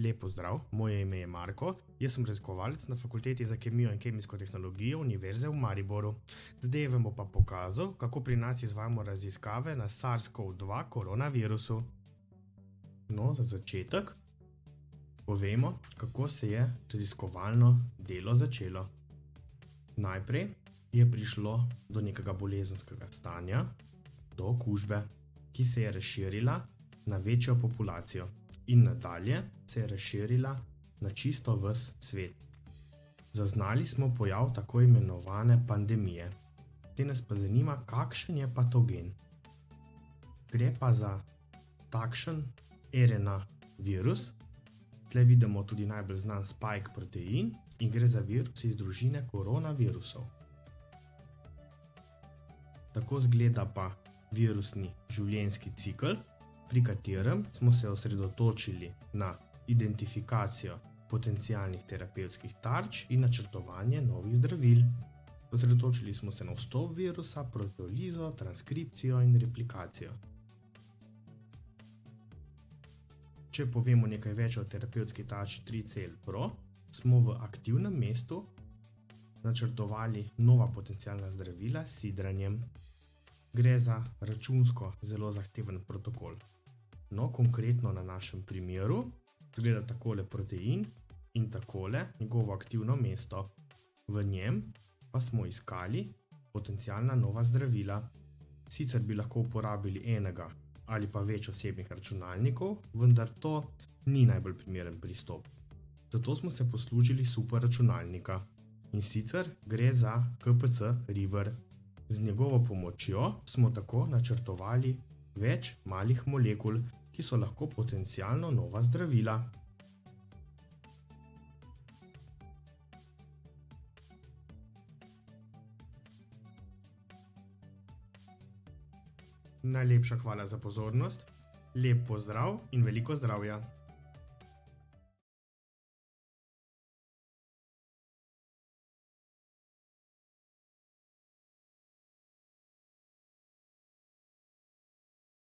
Lepo zdrav, moje ime je Marko, jaz sem raziskovalec na fakulteti za kemijo in kemijsko tehnologijo Univerze v Mariboru. Zdaj vam bom pa pokazal, kako pri nas izvajamo raziskave na SARS-CoV-2 koronavirusu. No, za začetek povemo, kako se je raziskovalno delo začelo. Najprej je prišlo do nekega bolezenskega stanja, do okužbe, ki se je razširila na večjo populacijo in nadalje se je razširila na čisto vse svet. Zaznali smo pojav tako imenovane pandemije. Te nas pa zanima, kakšen je patogen. Gre pa za takšen RNA virus, tle vidimo tudi najbolj znan spike protein in gre za virus iz družine koronavirusov. Tako zgleda pa virusni življenjski cikl, pri katerem smo se osredotočili na identifikacijo potencijalnih terapevtskih tarč in načrtovanje novih zdravil. Osredotočili smo se na vstop virusa, proteolizo, transkripcijo in replikacijo. Če povemo nekaj več o terapevtski tarči 3CL Pro, smo v aktivnem mestu načrtovali nova potencijalna zdravila s sidranjem. Gre za računsko zelo zahteven protokol. No, konkretno na našem primeru, zgleda takole protein in takole njegovo aktivno mesto. V njem pa smo iskali potencijalna nova zdravila. Sicer bi lahko uporabili enega ali pa več osebnih računalnikov, vendar to ni najbolj primeren pristop. Zato smo se poslužili super računalnika in sicer gre za KPC River. Z njegovo pomočjo smo tako načrtovali več malih molekul, ki so lahko potencialno nova zdravila. Najlepša hvala za pozornost, lep pozdrav in veliko zdravja!